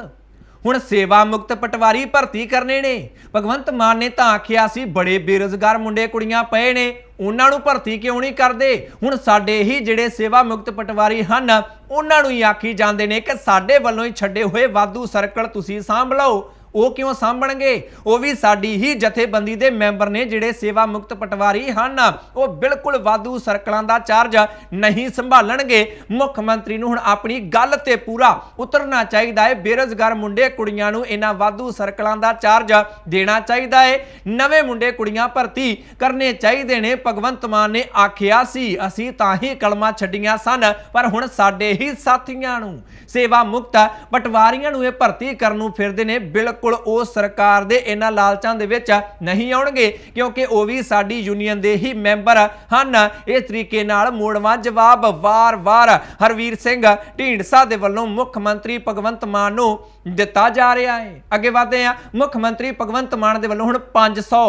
ਹੁਣ ਸੇਵਾ ਮੁਕਤ ਪਟਵਾਰੀ ਭਰਤੀ ਕਰਨੇ ਨੇ। ਭਗਵੰਤ ਮਾਨ ਨੇ ਤਾਂ ਆਖਿਆ ਸੀ, ਬੜੇ ਬੇਰੋਜ਼ਗਾਰ ਮੁੰਡੇ ਕੁੜੀਆਂ ਪਏ ਨੇ, ਉਹਨਾਂ ਨੂੰ ਭਰਤੀ ਕਿਉਂ ਨਹੀਂ ਕਰਦੇ? ਹੁਣ ਸਾਡੇ ਹੀ ਜਿਹੜੇ ਸੇਵਾ ਮੁਕਤ ਪਟਵਾਰੀ ਹਨ, ਉਹਨਾਂ ਨੂੰ ਹੀ ਆਖੀ ਜਾਂਦੇ ਨੇ ਕਿ ਸਾਡੇ ਵੱਲੋਂ ਹੀ ਛੱਡੇ ਹੋਏ ਵਾਧੂ ਸਰਕਲ ਤੁਸੀਂ ਸਾਂਭ ਲਓ। ਉਹ ਕਿਉਂ ਸਾਂਭਣਗੇ? ਉਹ ਵੀ ਸਾਡੀ ਹੀ ਜਥੇਬੰਦੀ ਦੇ ਮੈਂਬਰ ਨੇ ਜਿਹੜੇ ਸੇਵਾ ਮੁਕਤ ਪਟਵਾਰੀ ਹਨ। ਉਹ ਬਿਲਕੁਲ ਵਾਧੂ ਸਰਕਲਾਂ ਦਾ ਚਾਰਜ ਨਹੀਂ ਸੰਭਾਲਣਗੇ। ਮੁੱਖ ਮੰਤਰੀ ਨੂੰ ਹੁਣ ਆਪਣੀ ਗੱਲ ਤੇ ਪੂਰਾ ਉਤਰਨਾ ਚਾਹੀਦਾ ਹੈ। ਬੇਰੋਜ਼ਗਾਰ ਮੁੰਡੇ ਕੁੜੀਆਂ ਨੂੰ ਇਹਨਾਂ ਵਾਧੂ ਸਰਕਲਾਂ ਦਾ ਚਾਰਜ ਦੇਣਾ ਚਾਹੀਦਾ ਹੈ। ਨਵੇਂ ਮੁੰਡੇ ਕੁੜੀਆਂ ਭਰਤੀ ਕਰਨੇ ਚਾਹੀਦੇ ਨੇ। ਭਗਵੰਤ ਮਾਨ ਨੇ ਆਖਿਆ ਸੀ, ਅਸੀਂ ਤਾਂ ਹੀ ਕਲਮਾਂ ਛੱਡੀਆਂ ਸਨ, ਪਰ ਹੁਣ ਸਾਡੇ ਹੀ ਸਾਥੀਆਂ ਨੂੰ ਸੇਵਾ ਮੁਕਤ ਪਟਵਾਰੀਆਂ ਨੂੰ ਇਹ ਭਰਤੀ ਕਰਨ ਨੂੰ ਫਿਰਦੇ ਨੇ। ਬਿਲਕੁਲ ਉਹ ਸਰਕਾਰ ਦੇ ਇਹਨਾਂ ਲਾਲਚਾਂ ਦੇ ਵਿੱਚ ਨਹੀਂ ਆਉਣਗੇ, ਕਿਉਂਕਿ ਉਹ ਵੀ ਸਾਡੀ ਯੂਨੀਅਨ ਦੇ ਹੀ ਮੈਂਬਰ ਹਨ। ਇਸ ਤਰੀਕੇ ਨਾਲ ਮੋੜਵਾ ਜਵਾਬ ਵਾਰ-ਵਾਰ ਹਰਵੀਰ ਸਿੰਘ ਢੀਂਡਸਾ ਦੇ ਵੱਲੋਂ ਮੁੱਖ ਮੰਤਰੀ ਭਗਵੰਤ ਮਾਨ ਨੂੰ ਦਿੱਤਾ ਜਾ ਰਿਹਾ ਹੈ। ਅੱਗੇ ਵਧਦੇ ਹਾਂ। ਮੁੱਖ ਮੰਤਰੀ ਭਗਵੰਤ ਮਾਨ ਦੇ ਵੱਲੋਂ ਹੁਣ 500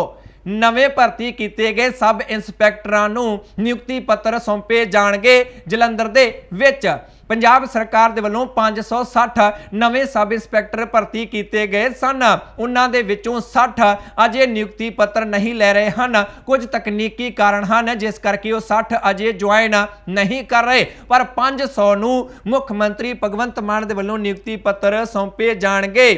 ਨਵੇਂ ਭਰਤੀ ਕੀਤੇ ਗਏ ਸਬ ਇੰਸਪੈਕਟਰਾਂ ਨੂੰ ਨਿਯੁਕਤੀ ਪੱਤਰ ਸੌਂਪੇ ਜਾਣਗੇ ਜਲੰਧਰ ਦੇ ਵਿੱਚ। ਪੰਜਾਬ ਸਰਕਾਰ ਦੇ ਵੱਲੋਂ 560 ਨਵੇਂ ਸਬ ਇੰਸਪੈਕਟਰ ਭਰਤੀ ਕੀਤੇ ਗਏ ਸਨ। ਉਹਨਾਂ ਦੇ ਵਿੱਚੋਂ 60 ਅਜੇ ਨਿਯੁਕਤੀ ਪੱਤਰ ਨਹੀਂ ਲੈ ਰਹੇ ਹਨ। ਕੁਝ ਤਕਨੀਕੀ ਕਾਰਨ ਹਨ, ਜਿਸ ਕਰਕੇ ਉਹ 60 ਅਜੇ ਜੁਆਇਨ ਨਹੀਂ ਕਰ ਰਹੇ। ਪਰ 500 ਨੂੰ ਮੁੱਖ ਮੰਤਰੀ ਭਗਵੰਤ ਮਾਨ ਦੇ ਵੱਲੋਂ ਨਿਯੁਕਤੀ ਪੱਤਰ ਸੌਂਪੇ ਜਾਣਗੇ।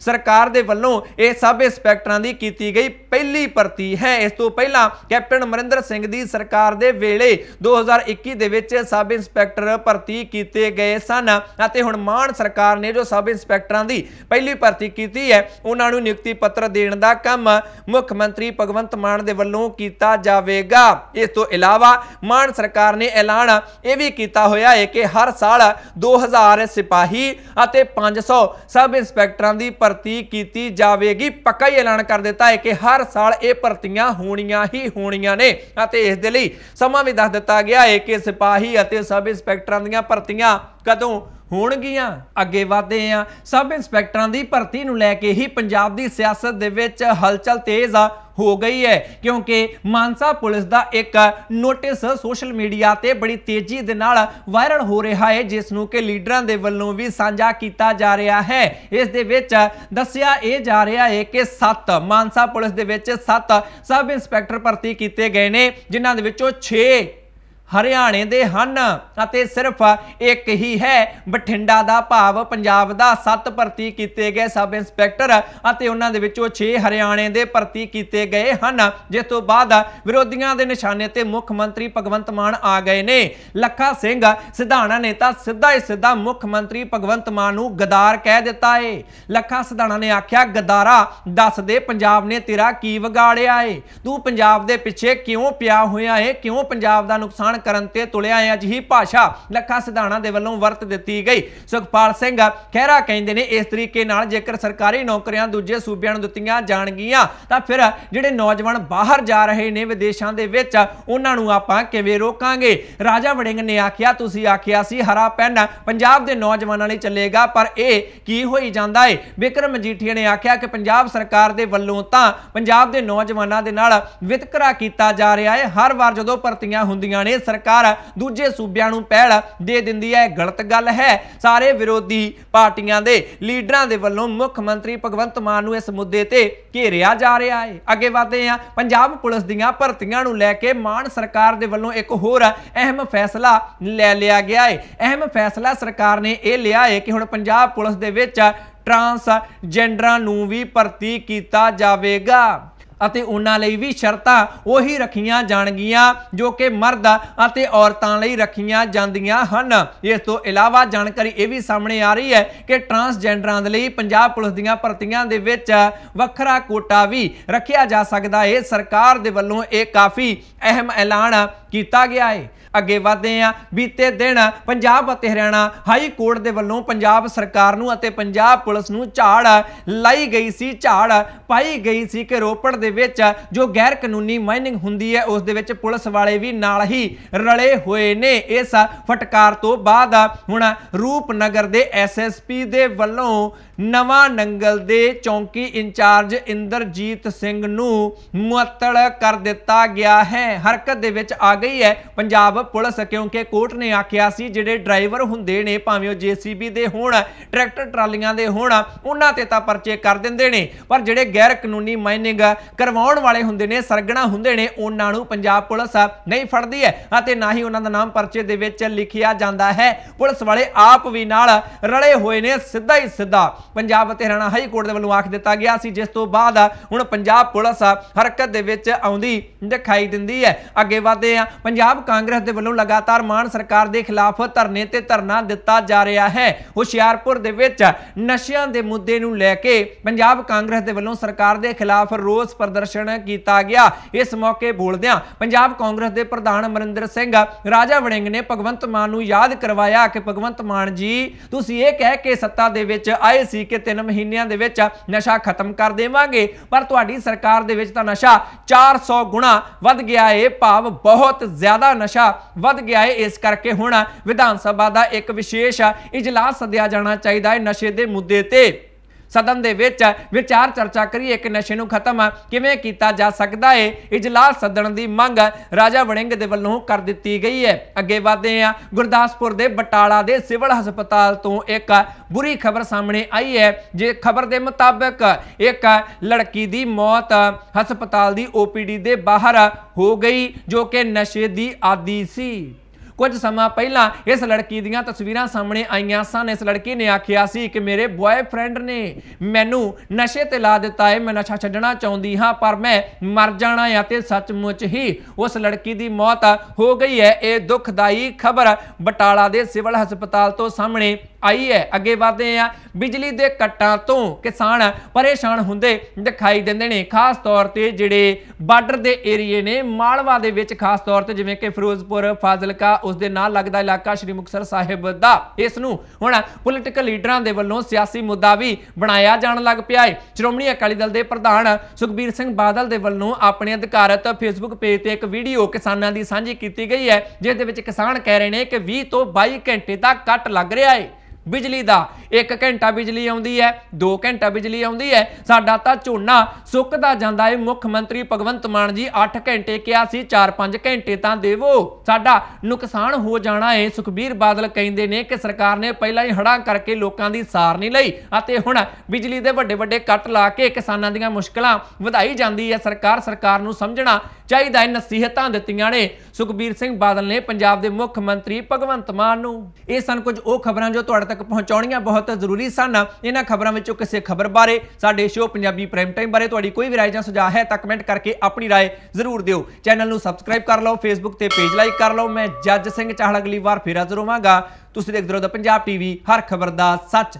ਸਰਕਾਰ ਦੇ ਵੱਲੋਂ ਇਹ ਸਬ ਇੰਸਪੈਕਟਰਾਂ ਦੀ ਕੀਤੀ ਗਈ ਪਹਿਲੀ ਭਰਤੀ ਹੈ। ਇਸ ਤੋਂ ਪਹਿਲਾਂ ਕੈਪਟਨ ਅਮਰਿੰਦਰ ਸਿੰਘ ਦੀ ਸਰਕਾਰ ਦੇ ਵੇਲੇ 2021 ਦੇ ਵਿੱਚ ਸਬ ਇੰਸਪੈਕਟਰ ਭਰਤੀ ਕੀਤੇ ਗਏ ਸਨ ਅਤੇ ਹੁਣ ਮਾਨ ਸਰਕਾਰ ਨੇ ਜੋ ਸਬ ਇੰਸਪੈਕਟਰਾਂ ਦੀ ਪਹਿਲੀ ਭਰਤੀ ਕੀਤੀ ਹੈ, ਉਹਨਾਂ ਨੂੰ ਨਿਯੁਕਤੀ ਪੱਤਰ ਦੇਣ ਦਾ ਕੰਮ ਮੁੱਖ ਮੰਤਰੀ ਭਗਵੰਤ ਮਾਨ ਦੇ ਵੱਲੋਂ ਕੀਤਾ ਜਾਵੇਗਾ। ਇਸ ਤੋਂ ਇਲਾਵਾ ਮਾਨ ਸਰਕਾਰ ਨੇ ਐਲਾਨ ਇਹ ਵੀ ਕੀਤਾ ਹੋਇਆ ਹੈ ਕਿ ਹਰ ਸਾਲ 2000 ਸਿਪਾਹੀ ਅਤੇ 500 ਸਬ ਇੰਸਪੈਕਟਰਾਂ ਦੀ ਭਰਤੀ ਕੀਤੀ ਜਾਵੇਗੀ। ਪੱਕਾ ਹੀ ਐਲਾਨ ਕਰ ਦਿੱਤਾ ਹੈ ਕਿ ਹਰ ਸਾਲ ਇਹ ਭਰਤੀਆਂ ਹੋਣੀਆਂ ਹੀ ਹੋਣੀਆਂ ਨੇ ਅਤੇ ਇਸ ਦੇ ਲਈ ਸਮਾਂ ਵੀ ਦੱਸ ਦਿੱਤਾ ਗਿਆ ਹੈ ਕਿ ਸਿਪਾਹੀ ਅਤੇ ਸਬ ਇੰਸਪੈਕਟਰਾਂ ਦੀਆਂ ਭਰਤੀਆਂ ਕਦੋਂ ਹੋਣਗੀਆਂ? ਅੱਗੇ ਵਧਦੇ ਆ ਸਬ ਇੰਸਪੈਕਟਰਾਂ ਦੀ ਭਰਤੀ ਨੂੰ ਲੈ ਕੇ ਹੀ ਪੰਜਾਬ ਦੀ ਸਿਆਸਤ ਦੇ ਵਿੱਚ ਹਲਚਲ ਤੇਜ਼ ਆ। ਹੋ ਗਈ ਹੈ, ਕਿਉਂਕਿ ਮਾਨਸਾ ਪੁਲਿਸ ਦਾ ਇੱਕ ਨੋਟਿਸ ਸੋਸ਼ਲ ਮੀਡੀਆ ਤੇ ਬੜੀ ਤੇਜ਼ੀ ਦੇ ਨਾਲ ਵਾਇਰਲ ਹੋ ਰਿਹਾ ਹੈ, ਜਿਸ ਨੂੰ ਕਿ ਲੀਡਰਾਂ ਦੇ ਵੱਲੋਂ ਵੀ ਸਾਂਝਾ ਕੀਤਾ ਜਾ ਰਿਹਾ ਹੈ। ਇਸ ਦੇ ਵਿੱਚ ਦੱਸਿਆ ਇਹ ਜਾ ਰਿਹਾ ਹੈ ਕਿ 7 ਮਾਨਸਾ ਪੁਲਿਸ ਦੇ ਵਿੱਚ 7 ਸਬ ਇੰਸਪੈਕਟਰ ਭਰਤੀ ਕੀਤੇ ਗਏ ਨੇ, ਜਿਨ੍ਹਾਂ ਦੇ ਵਿੱਚੋਂ 6 ਹਰਿਆਣੇ ਦੇ ਹਨ ਅਤੇ ਸਿਰਫ ਇੱਕ ਹੀ ਹੈ। ਬਠਿੰਡਾ ਦਾ ਭਾਵ ਪੰਜਾਬ ਦਾ 7 ਭਰਤੀ ਕੀਤੇ ਗਏ ਸਬ ਇੰਸਪੈਕਟਰ ਅਤੇ ਉਹਨਾਂ ਦੇ ਵਿੱਚੋਂ 6 ਹਰਿਆਣੇ ਦੇ ਭਰਤੀ ਕੀਤੇ ਗਏ ਹਨ। ਜਿਸ ਤੋਂ ਬਾਅਦ ਵਿਰੋਧੀਆਂ ਦੇ ਨਿਸ਼ਾਨੇ ਤੇ ਮੁੱਖ ਮੰਤਰੀ ਭਗਵੰਤ ਮਾਨ ਆ ਗਏ ਨੇ। ਲੱਖਾ ਸਿੰਘ ਸਿਧਾਣਾ ਨੇ ਤਾਂ ਸਿੱਧਾ ਹੀ ਸਿੱਧਾ ਮੁੱਖ ਮੰਤਰੀ ਭਗਵੰਤ ਮਾਨ ਨੂੰ ਗਦਾਰ ਕਹਿ ਦਿੱਤਾ ਏ। ਲੱਖਾ ਸਿਧਾਣਾ ਨੇ ਆਖਿਆ, ਗਦਾਰਾ, ਦੱਸ ਦੇ ਪੰਜਾਬ ਨੇ ਤੇਰਾ ਕੀ ਵਿਗਾੜਿਆ ਏ? ਤੂੰ ਪੰਜਾਬ ਦੇ ਪਿੱਛੇ ਕਿਉਂ ਪਿਆ ਹੋਇਆ ਏ? ਕਿਉਂ ਪੰਜਾਬ ਦਾ ਨੁਕਸਾਨ ਕਰਨ ਤੇ ਤੁਲਿਆ ਹੈ ਅਜਿਹੀ ਭਾਸ਼ਾ ਲੱਖਾ ਸਿਧਾਣਾ ਦੇ ਵੱਲੋਂ ਵਰਤ ਦਿੱਤੀ ਗਈ। ਸੁਖਪਾਲ ਸਿੰਘ ਖਹਿਰਾ ਕਹਿੰਦੇ ਨੇ, ਇਸ ਤਰੀਕੇ ਨਾਲ ਜੇਕਰ ਸਰਕਾਰੀ ਨੌਕਰੀਆਂ ਦੂਜੇ ਸੂਬਿਆਂ ਨੂੰ ਦਿੱਤੀਆਂ ਜਾਣਗੀਆਂ, ਤਾਂ ਫਿਰ ਜਿਹੜੇ ਨੌਜਵਾਨ ਬਾਹਰ ਜਾ ਰਹੇ ਨੇ ਵਿਦੇਸ਼ਾਂ ਦੇ ਵਿੱਚ, ਉਹਨਾਂ ਨੂੰ ਆਪਾਂ ਕਿਵੇਂ ਰੋਕਾਂਗੇ? ਰਾਜਾ ਵੜਿੰਗ ਨੇ ਆਖਿਆ, ਤੁਸੀਂ ਆਖਿਆ ਸੀ, ਹਰਾ ਪੈਨ ਪੰਜਾਬ ਦੇ ਨੌਜਵਾਨਾਂ ਲਈ ਚੱਲੇਗਾ, ਪਰ ਇਹ ਕੀ ਹੋਈ ਜਾਂਦਾ ਏ? ਵਿਕਰਮ ਮਜੀਠੀਆ ਨੇ ਆਖਿਆ ਕਿ ਪੰਜਾਬ ਸਰਕਾਰ ਦੇ ਵੱਲੋਂ ਤਾਂ ਪੰਜਾਬ ਦੇ ਨੌਜਵਾਨਾਂ ਦੇ ਨਾਲ ਵਿਤਕਰਾ ਕੀਤਾ ਜਾ ਰਿਹਾ ਹੈ ਹਰ ਵਾਰ ਜਦੋਂ ਭਰਤੀਆਂ ਹੁੰਦੀਆਂ ਨੇ ਸਰਕਾਰ ਦੂਜੇ ਸੂਬਿਆਂ ਨੂੰ ਪਹਿਲ ਦੇ ਦਿੰਦੀ ਹੈ। ਗਲਤ ਗੱਲ ਹੈ। ਸਾਰੇ ਵਿਰੋਧੀ ਪਾਰਟੀਆਂ ਦੇ ਲੀਡਰਾਂ ਦੇ ਵੱਲੋਂ ਮੁੱਖ ਮੰਤਰੀ ਭਗਵੰਤ ਮਾਨ ਨੂੰ ਇਸ ਮੁੱਦੇ ਤੇ ਘੇਰਿਆ ਜਾ ਰਿਹਾ ਹੈ। ਅੱਗੇ ਵਧਦੇ ਹਾਂ। ਪੰਜਾਬ ਪੁਲਿਸ ਦੀਆਂ ਭਰਤੀਆਂ ਨੂੰ ਲੈ ਕੇ ਮਾਨ ਸਰਕਾਰ ਦੇ ਵੱਲੋਂ ਇੱਕ ਹੋਰ ਅਹਿਮ ਫੈਸਲਾ ਲੈ ਲਿਆ ਗਿਆ ਹੈ। ਅਹਿਮ ਫੈਸਲਾ ਸਰਕਾਰ ਨੇ ਇਹ ਲਿਆ ਹੈ ਕਿ ਹੁਣ ਪੰਜਾਬ ਪੁਲਿਸ ਦੇ ਵਿੱਚ ਟਰਾਂਸਜੈਂਡਰਾਂ ਨੂੰ ਵੀ ਭਰਤੀ ਕੀਤਾ ਜਾਵੇਗਾ। ਅਤੇ ਉਹਨਾਂ ਲਈ ਵੀ ਸ਼ਰਤਾਂ ਉਹੀ ਰੱਖੀਆਂ ਜਾਣਗੀਆਂ ਜੋ ਕਿ ਮਰਦ ਅਤੇ ਔਰਤਾਂ ਲਈ ਰੱਖੀਆਂ ਜਾਂਦੀਆਂ ਹਨ। ਇਸ ਤੋਂ ਇਲਾਵਾ ਜਾਣਕਾਰੀ ਇਹ ਵੀ ਸਾਹਮਣੇ ਆ ਰਹੀ ਹੈ ਕਿ ਟਰਾਂਸਜੈਂਡਰਾਂ ਦੇ ਲਈ ਪੰਜਾਬ ਪੁਲਿਸ ਦੀਆਂ ਭਰਤੀਆਂ ਦੇ ਵਿੱਚ ਵੱਖਰਾ ਕੋਟਾ ਵੀ ਰੱਖਿਆ ਜਾ ਸਕਦਾ ਹੈ। ਸਰਕਾਰ ਦੇ ਵੱਲੋਂ ਇਹ ਕਾਫੀ ਅਹਿਮ ਐਲਾਨ ਕੀਤਾ ਗਿਆ ਹੈ ਅੱਗੇ ਵਧਦੇ ਆ ਬੀਤੇ ਦਿਨ ਪੰਜਾਬ ਅਤੇ ਹਰਿਆਣਾ ਹਾਈ ਕੋਰਟ ਦੇ ਵੱਲੋਂ ਪੰਜਾਬ ਸਰਕਾਰ ਨੂੰ ਅਤੇ ਪੰਜਾਬ ਪੁਲਿਸ ਨੂੰ ਝਾੜ ਲਾਈ ਗਈ ਸੀ। ਝਾੜ ਪਾਈ ਗਈ ਸੀ ਕਿ ਰੋਪੜ ਦੇ ਵਿੱਚ ਜੋ ਗੈਰ ਕਾਨੂੰਨੀ ਮਾਈਨਿੰਗ ਹੁੰਦੀ ਹੈ, ਉਸ ਦੇ ਵਿੱਚ ਪੁਲਿਸ ਵਾਲੇ ਵੀ ਨਾਲ ਹੀ ਰਲੇ ਹੋਏ ਨੇ। ਇਸ ਫਟਕਾਰ ਤੋਂ ਬਾਅਦ ਹੁਣ ਰੂਪਨਗਰ ਦੇ ਐਸਐਸਪੀ ਦੇ ਵੱਲੋਂ ਨਵਾਂ ਨੰਗਲ ਦੇ ਚੌਂਕੀ ਇੰਚਾਰਜ ਇੰਦਰਜੀਤ ਸਿੰਘ ਨੂੰ ਮੁਅੱਤਲ ਕਰ ਦਿੱਤਾ ਗਿਆ ਹੈ। ਹਰਕਤ ਦੇ ਵਿੱਚ ਆ ਗਈ ਹੈ। ਪੰਜਾਬ ਪੁਲਿਸ ਕਿਉਂਕਿ ਕੋਰਟ ਨੇ ਆਖਿਆ ਸੀ ਜਿਹੜੇ ਡਰਾਈਵਰ ਹੁੰਦੇ ਨੇ, ਭਾਵੇਂ ਉਹ ਜੀਸੀਬੀ ਦੇ ਹੋਣ, ਟਰੈਕਟਰ ਟਰਾਲੀਆਂ ਦੇ ਹੋਣ, ਉਹਨਾਂ ਤੇ ਤਾਂ ਪਰਚੇ ਕਰ ਦਿੰਦੇ ਨੇ। ਪਰ ਜਿਹੜੇ ਗੈਰ ਕਾਨੂੰਨੀ ਮਾਈਨਿੰਗ ਕਰਵਾਉਣ ਵਾਲੇ ਹੁੰਦੇ ਨੇ, ਸਰਗਣਾ ਹੁੰਦੇ ਨੇ, ਉਹਨਾਂ ਨੂੰ ਪੰਜਾਬ ਪੁਲਿਸ ਨਹੀਂ ਫੜਦੀ ਹੈ ਅਤੇ ਨਾ ਹੀ ਉਹਨਾਂ ਦਾ ਨਾਮ ਪਰਚੇ ਦੇ ਵਿੱਚ ਲਿਖਿਆ ਜਾਂਦਾ ਹੈ। ਪੁਲਿਸ ਵਾਲੇ ਆਪ ਵੀ ਨਾਲ ਰਲੇ ਹੋਏ ਨੇ, ਸਿੱਧਾ ਹੀ ਸਿੱਧਾ। ਪੰਜਾਬ ਅਤੇ ਹਰਿਆਣਾ ਹਾਈ ਕੋਰਟ ਦੇ ਵੱਲੋਂ ਆਖ ਦਿੱਤਾ ਗਿਆ ਸੀ, ਜਿਸ ਤੋਂ ਬਾਅਦ ਹੁਣ ਪੰਜਾਬ ਪੁਲਿਸ ਹਰਕਤ ਦੇ ਵਿੱਚ ਆਉਂਦੀ ਦਿਖਾਈ ਦਿੰਦੀ ਹੈ। ਅੱਗੇ ਵਧਦੇ ਆ ਪੰਜਾਬ ਕਾਂਗਰਸ ਦੇ ਵੱਲੋਂ ਲਗਾਤਾਰ ਮਾਨ ਸਰਕਾਰ ਦੇ ਖਿਲਾਫ ਧਰਨੇ ਤੇ ਧਰਨਾ ਦਿੱਤਾ ਜਾ ਰਿਹਾ ਹੈ। ਹੁਸ਼ਿਆਰਪੁਰ ਦੇ ਵਿੱਚ ਨਸ਼ਿਆਂ ਦੇ ਮੁੱਦੇ ਨੂੰ ਲੈ ਕੇ ਪੰਜਾਬ ਕਾਂਗਰਸ ਦੇ ਵੱਲੋਂ ਸਰਕਾਰ ਦੇ ਖਿਲਾਫ ਰੋਸ ਪ੍ਰਦਰਸ਼ਨ ਕੀਤਾ ਗਿਆ। ਇਸ ਮੌਕੇ ਬੋਲਦਿਆਂ ਪੰਜਾਬ ਕਾਂਗਰਸ ਦੇ ਪ੍ਰਧਾਨ ਅਮਰਿੰਦਰ ਸਿੰਘ ਰਾਜਾ ਵੜਿੰਗ ਨੇ ਭਗਵੰਤ ਮਾਨ ਨੂੰ ਯਾਦ ਕਰਵਾਇਆ ਕਿ ਭਗਵੰਤ ਮਾਨ ਜੀ, ਤੁਸੀਂ ਇਹ ਕਹਿ ਕੇ ਸੱਤਾ ਦੇ ਵਿੱਚ ਆਏ ਸੀ ਕਿ 3 ਮਹੀਨਿਆਂ ਦੇ ਵਿੱਚ ਨਸ਼ਾ ਖਤਮ ਕਰ ਦੇਵਾਂਗੇ, ਪਰ ਤੁਹਾਡੀ ਸਰਕਾਰ ਦੇ ਵਿੱਚ ਤਾਂ ਨਸ਼ਾ 400 ਗੁਣਾ ਵੱਧ ਗਿਆ ਏ, ਭਾਵ ਬਹੁਤ ਜ਼ਿਆਦਾ ਨਸ਼ਾ ਵੱਧ ਗਿਆ ਹੈ ਇਸ ਕਰਕੇ ਹੁਣ ਵਿਧਾਨ ਸਭਾ ਦਾ ਇੱਕ ਵਿਸ਼ੇਸ਼ ਇਜਲਾਸ ਸੱਦਿਆ ਜਾਣਾ ਚਾਹੀਦਾ ਹੈ ਨਸ਼ੇ ਦੇ ਮੁੱਦੇ ਤੇ। ਸਦਨ ਦੇ ਵਿੱਚ ਵਿਚਾਰ ਚਰਚਾ ਕਰੀਏ ਕਿ ਨਸ਼ੇ ਨੂੰ ਖਤਮ ਕਿਵੇਂ ਕੀਤਾ ਜਾ ਸਕਦਾ ਹੈ ਇਜਲਾਸ ਸੱਦਣ ਦੀ ਮੰਗ ਰਾਜਾ ਵੜਿੰਗ ਦੇ ਵੱਲੋਂ ਕਰ ਦਿੱਤੀ ਗਈ ਹੈ ਅੱਗੇ ਵਧਦੇ ਆ ਗੁਰਦਾਸਪੁਰ ਦੇ ਬਟਾਲਾ ਦੇ ਸਿਵਲ ਹਸਪਤਾਲ ਤੋਂ ਇੱਕ ਬੁਰੀ ਖਬਰ ਸਾਹਮਣੇ ਆਈ ਹੈ ਜੇ ਖਬਰ ਦੇ ਮੁਤਾਬਕ ਇੱਕ ਲੜਕੀ ਦੀ ਮੌਤ ਹਸਪਤਾਲ ਦੀ ਓਪੀਡੀ ਦੇ ਬਾਹਰ ਹੋ ਗਈ, ਜੋ ਕਿ ਨਸ਼ੇ ਦੀ ਆਦੀ ਸੀ। ਕੁਝ ਸਮਾਂ ਪਹਿਲਾਂ ਇਸ ਲੜਕੀ ਦੀਆਂ ਤਸਵੀਰਾਂ ਸਾਹਮਣੇ ਆਈਆਂ ਸਨ। ਇਸ ਲੜਕੀ ਨੇ ਆਖਿਆ ਸੀ ਕਿ ਮੇਰੇ ਬॉयਫ੍ਰੈਂਡ ਨੇ ਮੈਨੂੰ ਨਸ਼ੇ ਤੇ ਲਾ ਦਿੱਤਾ ਹੈ, ਮੈਂ ਨਸ਼ਾ ਛੱਡਣਾ ਚਾਹੁੰਦੀ ਹਾਂ, ਪਰ ਮੈਂ ਮਰ ਜਾਣਾ ਹੈ ਤੇ ਸੱਚਮੁੱਚ ਹੀ ਉਸ ਲੜਕੀ ਦੀ ਮੌਤ ਹੋ ਗਈ ਹੈ। ਇਹ ਦੁਖਦਾਈ ਖਬਰ ਬਟਾਲਾ ਦੇ ਸਿਵਲ ਹਸਪਤਾਲ ਤੋਂ ਸਾਹਮਣੇ ਆਈ ਹੈ। ਅੱਗੇ ਵਧਦੇ ਆ ਬਿਜਲੀ ਦੇ ਕੱਟਾਂ ਤੋਂ ਕਿਸਾਨ ਪਰੇਸ਼ਾਨ ਹੁੰਦੇ ਦਿਖਾਈ ਦਿੰਦੇ ਨੇ। ਖਾਸ ਤੌਰ ਤੇ ਜਿਹੜੇ ਬਾਰਡਰ ਦੇ ਏਰੀਏ ਨੇ, ਮਾਲਵਾ ਦੇ ਵਿੱਚ ਖਾਸ ਤੌਰ ਤੇ ਜਿਵੇਂ ਕਿ ਫਿਰੋਜ਼ਪੁਰ, ਫਾਜ਼ਿਲਕਾ, ਉਸ ਦੇ ਨਾਲ ਲੱਗਦਾ ਇਲਾਕਾ ਸ਼੍ਰੀ ਮੁਕਤਸਰ ਸਾਹਿਬ ਦਾ। ਇਸ ਨੂੰ ਹੁਣ ਪੋਲੀਟੀਕਲ ਲੀਡਰਾਂ ਦੇ ਵੱਲੋਂ ਸਿਆਸੀ ਮੁੱਦਾ ਵੀ ਬਣਾਇਆ ਜਾਣ ਲੱਗ ਪਿਆ ਹੈ। ਸ਼੍ਰੋਮਣੀ ਅਕਾਲੀ ਦਲ ਦੇ ਪ੍ਰਧਾਨ ਸੁਖਬੀਰ ਸਿੰਘ ਬਾਦਲ ਦੇ ਵੱਲੋਂ ਆਪਣੇ ਅਧਿਕਾਰਤ ਫੇਸਬੁੱਕ ਪੇਜ ਤੇ ਇੱਕ ਵੀਡੀਓ ਕਿਸਾਨਾਂ ਦੀ ਸਾਂਝੀ ਕੀਤੀ ਗਈ ਹੈ ਜਿਸ ਦੇ ਵਿੱਚ ਕਿਸਾਨ ਕਹਿ ਰਹੇ ਨੇ ਕਿ 20 ਤੋਂ 22 ਘੰਟੇ ਦਾ ਕੱਟ ਲੱਗ ਰਿਹਾ ਹੈ। ਬਿਜਲੀ ਦਾ। 1 ਘੰਟਾ ਬਿਜਲੀ ਆਉਂਦੀ ਹੈ 2 ਘੰਟਾ ਬਿਜਲੀ ਆਉਂਦੀ ਹੈ। ਸਾਡਾ ਤਾਂ ਝੋਨਾ ਸੁੱਕਦਾ ਜਾਂਦਾ ਹੈ ਮੁੱਖ ਮੰਤਰੀ ਭਗਵੰਤ ਮਾਨ ਜੀ 8 ਘੰਟੇ ਕਿਹਾ ਸੀ 4-5 ਘੰਟੇ ਤਾਂ ਦੇਵੋ। ਸਾਡਾ ਨੁਕਸਾਨ ਹੋ ਜਾਣਾ ਹੈ ਸੁਖਬੀਰ ਬਾਦਲ ਕਹਿੰਦੇ ਨੇ ਕਿ ਸਰਕਾਰ ਨੇ ਪਹਿਲਾਂ ਹੀ ਹੜਾਂ ਕਰਕੇ ਲੋਕਾਂ ਦੀ ਸਾਰ ਨਹੀਂ ਲਈ ਅਤੇ ਹੁਣ ਬਿਜਲੀ ਦੇ ਵੱਡੇ ਵੱਡੇ ਕੱਟ ਲਾ ਕੇ ਕਿਸਾਨਾਂ ਦੀਆਂ ਮੁਸ਼ਕਲਾਂ ਵਧਾਈ ਜਾਂਦੀ ਹੈ। ਸਰਕਾਰ ਸਰਕਾਰ ਨੂੰ ਸਮਝਣਾ ਚਾਹੀਦਾ ਹੈ ਨਸੀਹਤਾਂ ਦਿੱਤੀਆਂ ਨੇ। ਸੁਖਬੀਰ ਸਿੰਘ ਬਾਦਲ ਨੇ ਪੰਜਾਬ ਦੇ ਮੁੱਖ ਮੰਤਰੀ ਭਗਵੰਤ ਮਾਨ ਨੂੰ। ਇਹ ਸਨ ਕੁਝ ਉਹ ਖਬਰਾਂ ਜੋ ਤੁਹਾਡੇ ਤੱਕ ਪਹੁੰਚਾਉਣੀਆਂ ਬਹੁਤ ਜ਼ਰੂਰੀ ਸਨ। ਇਹਨਾਂ ਖਬਰਾਂ ਵਿੱਚੋਂ ਕਿਸੇ ਖਬਰ ਬਾਰੇ, ਸਾਡੇ ਸ਼ੋਅ ਪੰਜਾਬੀ ਪ੍ਰਾਈਮ ਟਾਈਮ ਬਾਰੇ ਤੁਹਾਡੀ ਕੋਈ ਵੀ ਰਾਏ ਜਾਂ ਸੁਝਾਅ ਹੈ ਤਾਂ ਕਮੈਂਟ ਕਰਕੇ ਆਪਣੀ ਰਾਏ ਜ਼ਰੂਰ ਦਿਓ। ਚੈਨਲ ਨੂੰ ਸਬਸਕ੍ਰਾਈਬ ਕਰ ਲਓ ਫੇਸਬੁੱਕ ਤੇ ਪੇਜ ਲਾਈਕ ਕਰ ਲਓ। ਮੈਂ ਜੱਜ ਸਿੰਘ ਚਾਹਲ ਅਗਲੀ ਵਾਰ ਫੇਰ ਹਾਜ਼ਰ ਹੋਵਾਂਗਾ। ਤੁਸੀਂ ਦੇਖਦੇ ਰਹੋ ਦਾ ਪੰਜਾਬ ਟੀਵੀ ਹਰ ਖਬਰ ਦਾ ਸੱਚ।